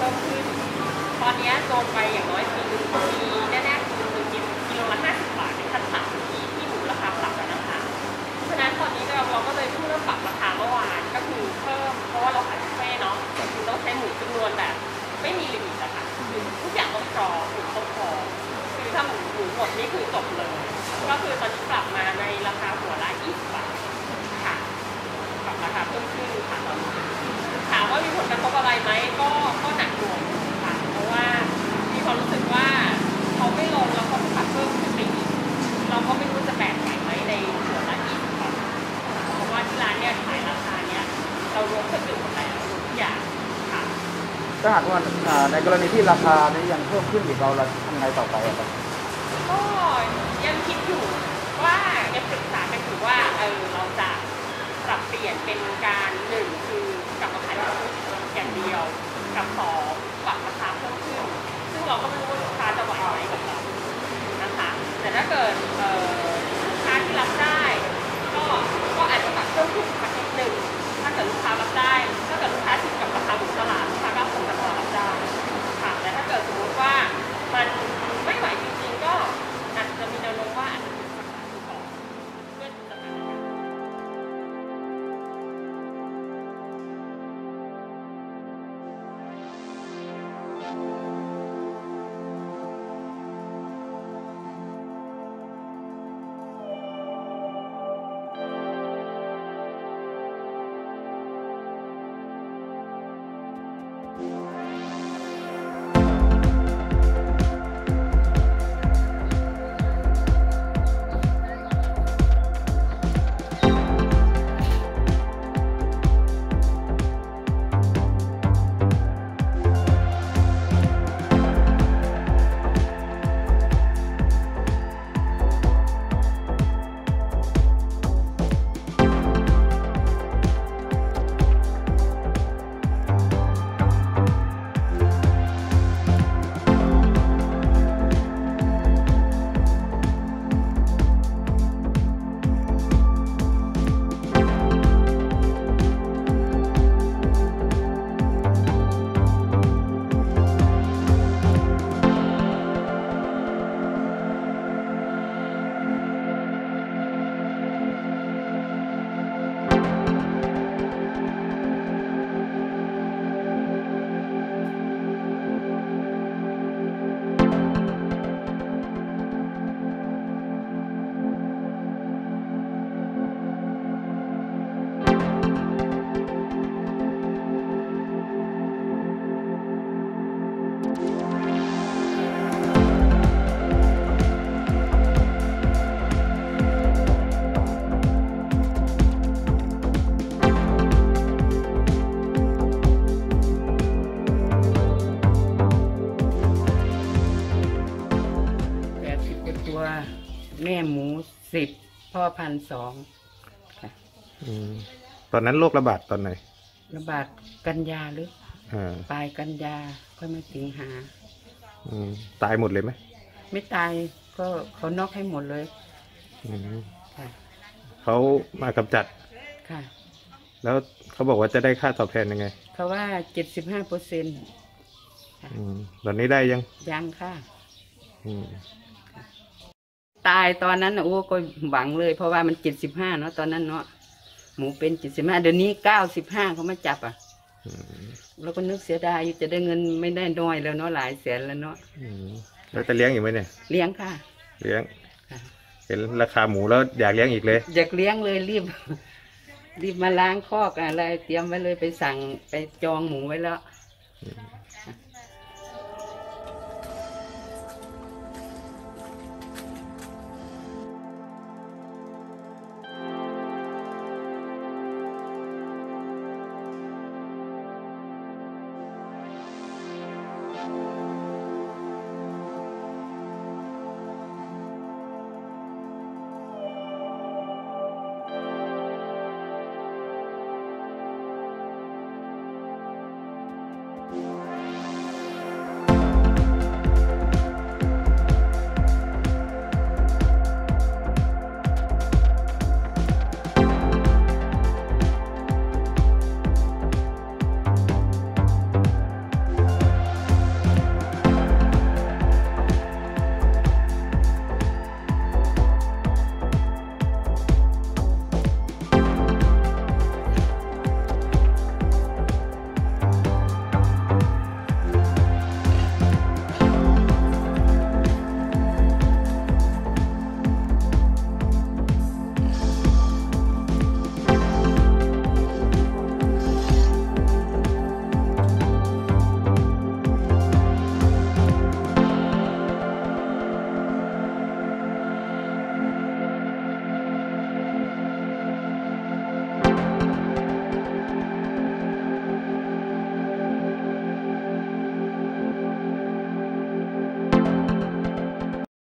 เพิ่มขึ้น ตอนนี้โดนไปอย่างน้อยปีนึงมีแน่ๆคือกิโลกิโลละ50บาทในขั้นต่ำที่ที่หมูราคาปรับแล้วนะคะฉะนั้นตอนนี้เราเราก็เลยเพิ่งเริ่มปรับราคาเมื่อวานก็คือเพิ่มเพราะว่าเราขายบุฟเฟ่เนาะคือต้องใช้หมูจำนวนแบบ ไม่มีลิมิตอะค่ะคือทุกอย่างต้องพอหมูต้องพอคือถ้าหมูหมูหมดนี่คือจบเลย ก็คือตอนนี้ปรับมาในราคาหัวละ20บาทค่ะปรับราคาเพิ่มขึ้นค่ะตอนนี้ ว่ามีผลกระทบอะไรไหมก็ก็หนักหน่วงค่ะเพราะว่ามีความรู้สึกว่าเขาไม่ลงแล้วเขาปรับเพิ่มขึ้นไปอีกเราก็ไม่รู้จะแบกไหวไหมในหัวละ20บาทเพราะว่าที่ร้านเนี่ยขายราคาเนี่ยเรารวมเครื่องดื่มหมดแล้วรวมทุกอย่างค่ะถ้าหากว่าอ่าในกรณีที่ราคานี้ยังเพิ่มขึ้นอีกเราเราทำไงต่อไปอะครับก็ยังคิดอยู่ว่ายังปรึกษากันอยู่ว่าเออเราจะปรับเปลี่ยนเป็นการหนึ่งคือ กลับมาขายแบบอย่างเดียวกับสองปรับราคาเพิ่มขึ้น ซึ่งเราก็ไม่รู้ว่าลูกค้าจะไหวไหมกับเรานะคะแต่ถ้าเกิดลูกค้าที่รับได้ ก็ก็อาจจะปรับเพิ่มขึ้น พ่อพันสองอืมตอนนั้นโรคระบาดตอนไหนระบาดกันยาหรืออ่าปลายกันยาก็มาสิงหา อืมตายหมดเลยไหมไม่ตายก็เขานอกให้หมดเลยอืมค่ะ เขามากำจัด ค่ะ แล้วเขาบอกว่าจะได้ค่าตอบแทนยังไง เขาว่าเจ็ดสิบห้าเปอร์เซ็นอืมตอนนี้ได้ยังยังค่ะ อืม ตายตอนนั้นน่ะโอ้ก็หวังเลย เพราะว่ามันเจ็ดสิบห้าเนาะตอนนั้นเนาะหมูเป็นเจ็ดสิบห้าเดี๋ยวนี้เก้าสิบห้าเขามาจับอะอืมเราก็นึกเสียดายอยู่จะได้เงินไม่ได้น้อยแล้วเนาะหลายแสนแล้วเนาะอืมแล้วจะเลี้ยงอยู่ไหมเนี่ยเลี้ยงค่ะ เลี้ยงค่ะเห็นราคาหมูแล้วอยากเลี้ยงอีกเลย อยากเลี้ยงเลยรีบ รีบมาล้างคอกอะไร เตรียมไว้เลยไปสั่งไปจองหมูไว้แล้ว